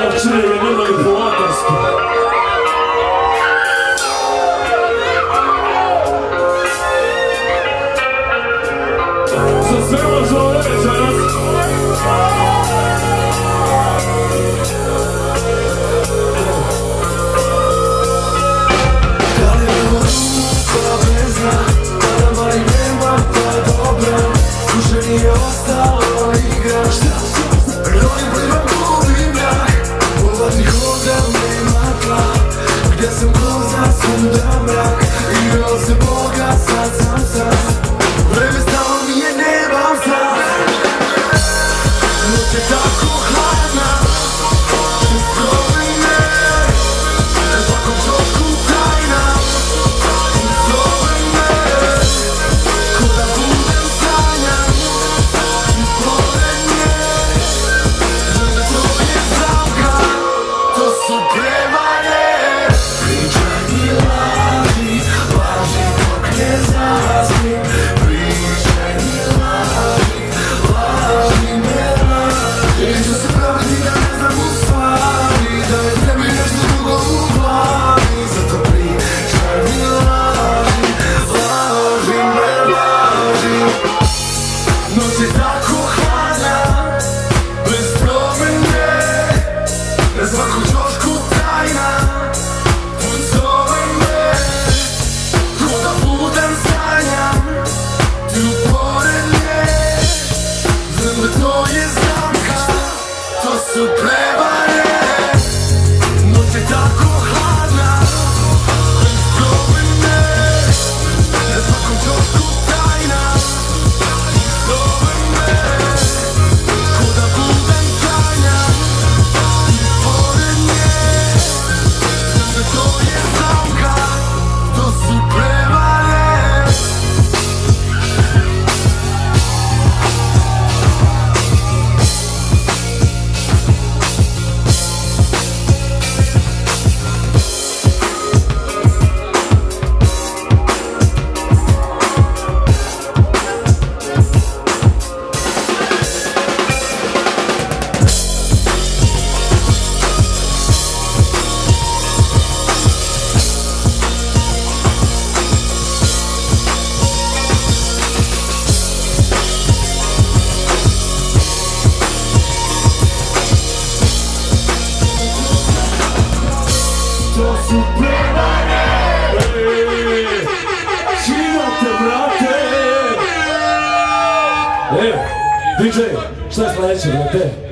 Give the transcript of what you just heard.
So, to the remember the brate Evo, DJ, šta je sledeće, brate?